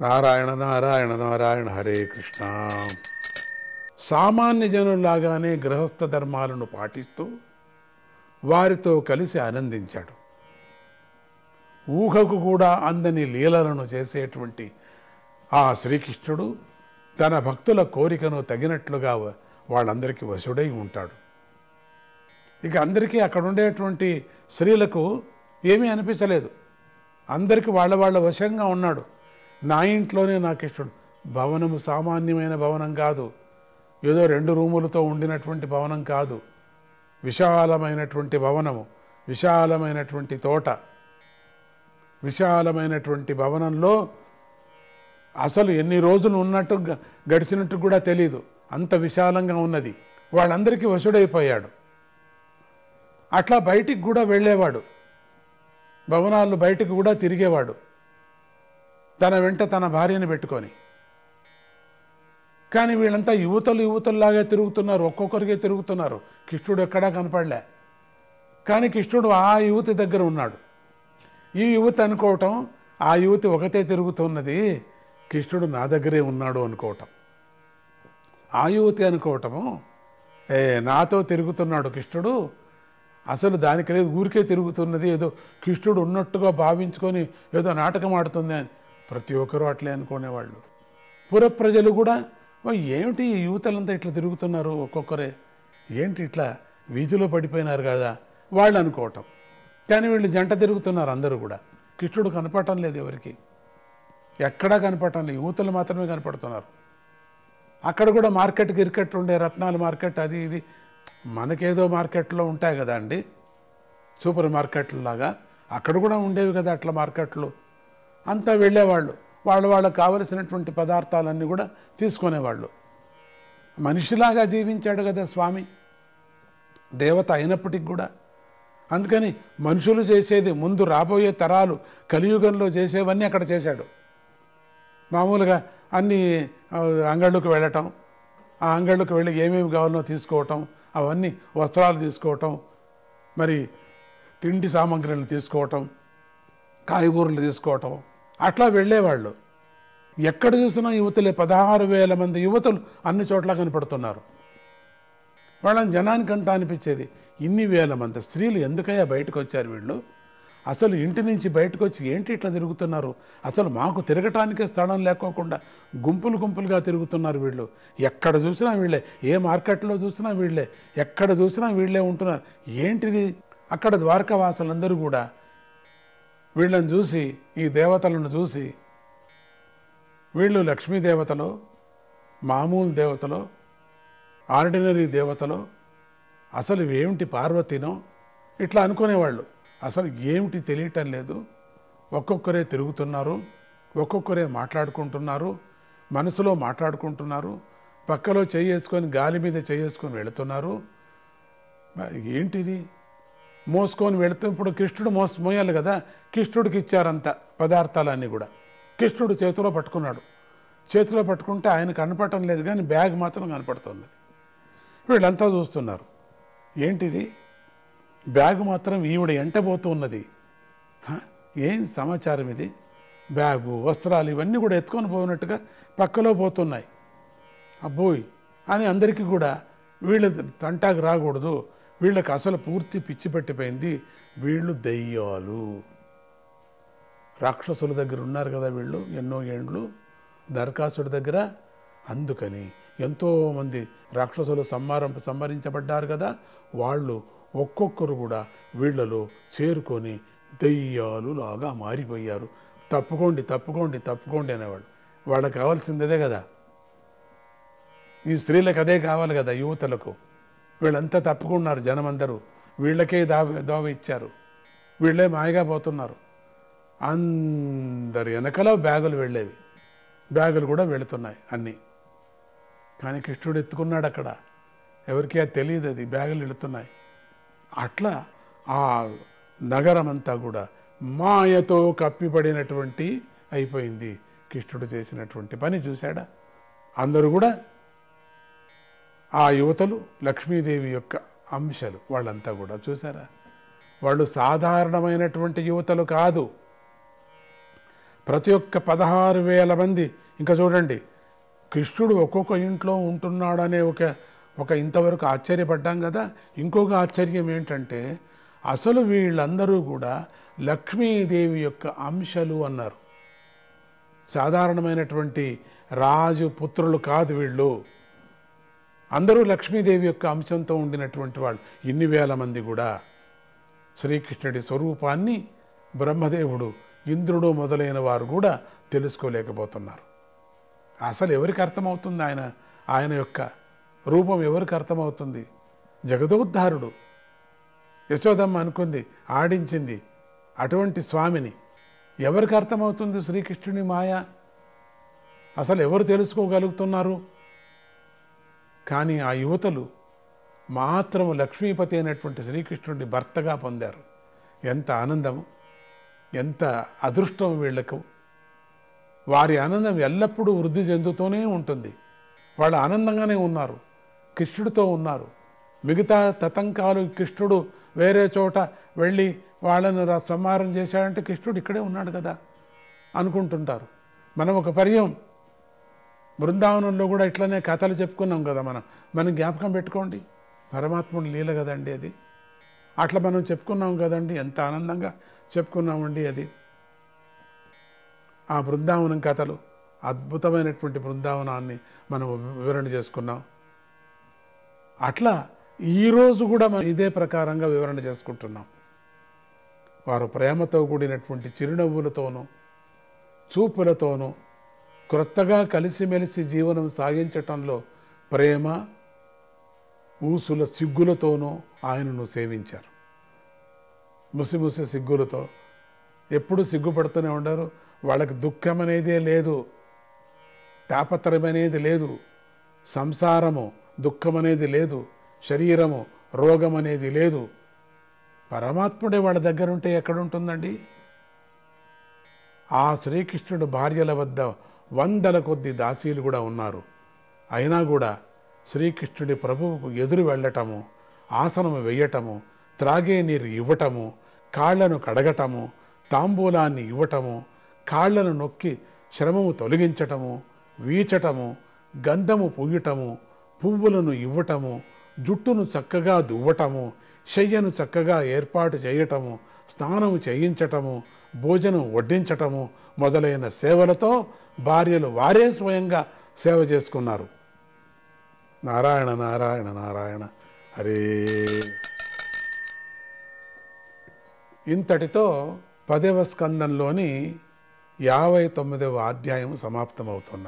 నారాయణ నారాయణ నారాయణ హరే కృష్ణ. సామాన్య జనుల్లాగానే గృహస్థ ధర్మాలను పాటిస్తూ వారితో కలిసి ఆనందించాడు. ఊహకు కూడా అందని లీలలను చేసేటువంటి ఆ శ్రీకృష్ణుడు తన భక్తుల కోరికను తగినట్లుగా వాళ్ళందరికీ వశుడై ఉంటాడు. ఇక అందరికీ అక్కడ ఉండేటువంటి స్త్రీలకు ఏమీ అనిపించలేదు. అందరికీ వాళ్ళ వాళ్ళ వశంగా ఉన్నాడు. నా ఇంట్లోనే నాకు ఇష్టం. భవనము సామాన్యమైన భవనం కాదు. ఏదో రెండు రూములతో ఉండినటువంటి భవనం కాదు. విశాలమైనటువంటి భవనము విశాలమైనటువంటి తోట. విశాలమైనటువంటి భవనంలో అసలు ఎన్ని రోజులు ఉన్నట్టు గ- గడిచినట్టు కూడా తెలియదు అంత విశాలంగా ఉన్నది. వాళ్ళందరికీ వసుడైపోయాడు అట్లా బయటికి కూడా వెళ్ళేవాడు. భవనాలు బయటకు కూడా తిరిగేవాడు. తన వెంట తన భార్యను పెట్టుకొని. కానీ వీళ్ళంతా యువతలు యువతల్లాగా తిరుగుతున్నారు ఒక్కొక్కరికే తిరుగుతున్నారు. కృష్ణుడు ఎక్కడా కనపడలే. కానీ కృష్ణుడు ఆ యువతి దగ్గర ఉన్నాడు. ఈ యువతి అనుకోవటం ఆ యువతి ఒకతే తిరుగుతున్నది కృష్ణుడు నా దగ్గరే ఉన్నాడు అనుకోవటం. ఆ యువతి అనుకోవటము ఏ నాతో తిరుగుతున్నాడు కృష్ణుడు అసలు దానికి లేదు ఊరికే తిరుగుతున్నది ఏదో కృష్ణుడు ఉన్నట్టుగా భావించుకొని ఏదో నాటకం ఆడుతుంది అని. ప్రతి ఒక్కరూ అట్లే అనుకునేవాళ్ళు. పుర ప్రజలు కూడా ఏమిటి ఈ యువతలంతా ఇట్లా తిరుగుతున్నారు ఒక్కొక్కరే? ఏంటి ఇట్లా వీధిలో పడిపోయినారు కదా? వాళ్ళు అనుకోవటం. కానీ వీళ్ళు జంట తిరుగుతున్నారు అందరూ కూడా. కృష్ణుడు కనపడటం లేదు ఎవరికి. ఎక్కడా కనపడటం లేదు. యువతలు మాత్రమే కనపడుతున్నారు. అక్కడ కూడా మార్కెట్ గిరికెట్ ఉండే రత్నాల మార్కెట్ అది ఇది. మనకేదో మార్కెట్లో ఉంటాయి కదా అండి. సూపర్ మార్కెట్లు లాగా అక్కడ కూడా ఉండేవి కదా అట్లా మార్కెట్లు. అంతా వెళ్ళేవాళ్ళు. వాళ్ళు వాళ్ళకు కావలసినటువంటి పదార్థాలన్నీ కూడా తీసుకునేవాళ్ళు. మనిషిలాగా జీవించాడు కదా స్వామి. దేవత అయినప్పటికి కూడా. అందుకని మనుషులు చేసేది ముందు రాబోయే తరాలు కలియుగంలో చేసేవన్నీ అక్కడ చేశాడు. మామూలుగా అన్ని అంగళ్ళకు వెళ్ళటం ఆ అంగళ్ళకు వెళ్ళి ఏమేమి కావాలో తీసుకోవటం అవన్నీ వస్త్రాలు తీసుకోవటం మరి తిండి సామాగ్రిలు తీసుకోవటం కాయగూరలు తీసుకోవటం అట్లా వెళ్ళేవాళ్ళు. ఎక్కడ చూసినా యువతులే పదహారు వేల మంది యువతులు అన్ని చోట్ల కనపడుతున్నారు. వాళ్ళని జనానికంతా అనిపించేది ఇన్ని వేల మంది స్త్రీలు ఎందుకయ్యా బయటకు వచ్చారు వీళ్ళు? అసలు ఇంటి నుంచి బయటకు వచ్చి ఏంటి ఇట్లా తిరుగుతున్నారు? అసలు మాకు తిరగటానికే స్థలం లేకోకుండా గుంపులు గుంపులుగా తిరుగుతున్నారు వీళ్ళు. ఎక్కడ చూసినా వీళ్ళే ఏ మార్కెట్లో చూసినా వీళ్ళే ఎక్కడ చూసినా వీళ్ళే ఉంటున్నారు. ఏంటిది? అక్కడ ద్వారకావాసులందరూ కూడా వీళ్ళని చూసి ఈ దేవతలను చూసి వీళ్ళు లక్ష్మీ దేవతలో మామూలు దేవతలో ఆర్డినరీ దేవతలో అసలు ఏమిటి పార్వతినో ఇట్లా అనుకునేవాళ్ళు. అసలు ఏమిటి తెలియటం లేదు. ఒక్కొక్కరే తిరుగుతున్నారు ఒక్కొక్కరే మాట్లాడుకుంటున్నారు మనసులో మాట్లాడుకుంటున్నారు పక్కలో చేసుకొని గాలి మీద చేసుకొని వెళుతున్నారు. ఏంటిది? మోసుకొని వెళుతూ ఇప్పుడు కృష్ణుడు మోసమోయాలి కదా. కృష్ణుడికి ఇచ్చారంత పదార్థాలన్నీ కూడా. కృష్ణుడు చేతిలో పట్టుకున్నాడు. చేతిలో పట్టుకుంటే ఆయన కనపడటం లేదు కానీ బ్యాగ్ మాత్రం కనపడుతున్నది. వీళ్ళంతా చూస్తున్నారు. ఏంటిది? బ్యాగ్ మాత్రం ఈవిడ ఎంటబోతూ ఉన్నది ఏం సమాచారం ఇది? బ్యాగు వస్త్రాలు ఇవన్నీ కూడా ఎత్తుకొని పోయినట్టుగా పక్కలో పోతున్నాయి. అబ్బోయ్! అని అందరికీ కూడా వీళ్ళు తంటాకు రాకూడదు. వీళ్ళకి అసలు పూర్తి పిచ్చి పట్టిపోయింది వీళ్ళు దయ్యాలు. రాక్షసుల దగ్గర ఉన్నారు కదా వీళ్ళు ఎన్నో ఏండ్లు. నరకాసుడి దగ్గర అందుకని ఎంతోమంది రాక్షసులు సంహారం సంహరించబడ్డారు కదా వాళ్ళు ఒక్కొక్కరు కూడా వీళ్ళలో చేరుకొని దెయ్యాలు లాగా మారిపోయారు. తప్పుకోండి తప్పుకోండి తప్పుకోండి అనేవాళ్ళు. వాళ్ళకి కావాల్సింది కదా. ఈ స్త్రీలకు అదే కావాలి కదా యువతలకు. వీళ్ళంతా తప్పుకున్నారు జనమందరూ. వీళ్ళకే దావ దోవ ఇచ్చారు. వీళ్ళే మాయగా పోతున్నారు. అందరి వెనకల బ్యాగులు వెళ్ళేవి. బ్యాగులు కూడా వెళుతున్నాయి అన్నీ. కానీ కృష్ణుడు ఎత్తుకున్నాడు అక్కడ. ఎవరికి అది తెలియదు అది. బ్యాగులు వెళుతున్నాయి. అట్లా ఆ నగరం అంతా కూడా మాయతో కప్పిపడినటువంటి అయిపోయింది. కృష్ణుడు చేసినటువంటి పని చూశాడా? అందరూ కూడా ఆ యువతలు లక్ష్మీదేవి యొక్క అంశాలు వాళ్ళంతా కూడా చూసారా? వాళ్ళు సాధారణమైనటువంటి యువతలు కాదు. ప్రతి ఒక్క పదహారు వేల మంది ఇంకా చూడండి కృష్ణుడు ఒక్కొక్క ఇంట్లో ఉంటున్నాడనే ఒక ఒక ఇంతవరకు ఆశ్చర్యపడ్డాం కదా. ఇంకొక ఆశ్చర్యం ఏంటంటే అసలు వీళ్ళందరూ కూడా లక్ష్మీదేవి యొక్క అంశలు అన్నారు. సాధారణమైనటువంటి రాజు పుత్రులు కాదు వీళ్ళు. అందరూ లక్ష్మీదేవి యొక్క అంశంతో ఉండినటువంటి వాళ్ళు. ఇన్ని వేల మంది కూడా శ్రీకృష్ణుడి స్వరూపాన్ని బ్రహ్మదేవుడు ఇంద్రుడు మొదలైన వారు కూడా తెలుసుకోలేకపోతున్నారు. అసలు ఎవరికి అర్థమవుతుంది ఆయన? ఆయన యొక్క రూపం ఎవరికి అర్థమవుతుంది? జగదోద్ధారుడు. యశోదమ్మ అనుకుంది ఆడించింది అటువంటి స్వామిని. ఎవరికి అర్థమవుతుంది శ్రీకృష్ణుని మాయ? అసలు ఎవరు తెలుసుకోగలుగుతున్నారు? కానీ ఆ యువతలు మాత్రము లక్ష్మీపతి అయినటువంటి శ్రీకృష్ణుడిని భర్తగా పొందారు. ఎంత ఆనందం ఎంత అదృష్టం వీళ్ళకు వారి ఆనందం ఎల్లప్పుడూ వృద్ధి చెందుతూనే ఉంటుంది. వాళ్ళు ఆనందంగానే ఉన్నారు కృష్ణుడితో ఉన్నారు. మిగతా తతంకాలు కృష్ణుడు వేరే చోట వెళ్ళి వాళ్ళను సంహారం చేశాడంటే కృష్ణుడు ఇక్కడే ఉన్నాడు కదా అనుకుంటుంటారు. మనం ఒక పర్యం బృందావనంలో కూడా ఇట్లనే కథలు చెప్పుకున్నాం కదా మనం. మనం జ్ఞాపకం పెట్టుకోండి. పరమాత్ముడు లీల కదండి అది. అట్లా మనం చెప్పుకున్నాం కదండి. ఎంత ఆనందంగా చెప్పుకున్నామండి అది. ఆ బృందావనం కథలు అద్భుతమైనటువంటి బృందావనాన్ని మనం వివరణ చేసుకున్నాం. అట్లా ఈరోజు కూడా మనం ఇదే ప్రకారంగా వివరణ చేసుకుంటున్నాం. వారు ప్రేమతో కూడినటువంటి చిరునవ్వులతోనూ చూపులతోనూ క్రొత్తగా కలిసిమెలిసి జీవనం సాగించటంలో ప్రేమ ఊసుల సిగ్గులతోనూ ఆయనను సేవించారు. ముసిముసి సిగ్గులతో. ఎప్పుడు సిగ్గుపడుతూనే ఉండరు. వాళ్ళకి దుఃఖం అనేదే లేదు. తాపత్రయం అనేది లేదు. సంసారము దుఃఖం అనేది లేదు. శరీరము రోగం అనేది లేదు. పరమాత్ముడే వాళ్ళ దగ్గర ఉంటే ఎక్కడుంటుందండి? ఆ శ్రీకృష్ణుడు భార్యల వద్ద వందల కొద్ది దాసీలు కూడా ఉన్నారు. అయినా కూడా శ్రీకృష్ణుడి ప్రభువుకు ఎదురు వెళ్ళటము ఆసనము వెయ్యటము త్రాగే నీరు ఇవ్వటము కాళ్ళను కడగటము తాంబూలాన్ని ఇవ్వటము కాళ్ళను నొక్కి శ్రమము తొలగించటము వీచటము గంధము పూయటము పువ్వులను ఇవ్వటము జుట్టును చక్కగా దువ్వటము శయ్యను చక్కగా ఏర్పాటు చేయటము స్నానము చేయించటము భోజనం వడ్డించటము మొదలైన సేవలతో భార్యలు వారే స్వయంగా సేవ చేసుకున్నారు. నారాయణ నారాయణ నారాయణ. హరే. ఇంతటితో పదవ స్కందంలోని యాభై తొమ్మిదవ అధ్యాయం సమాప్తమవుతున్నది.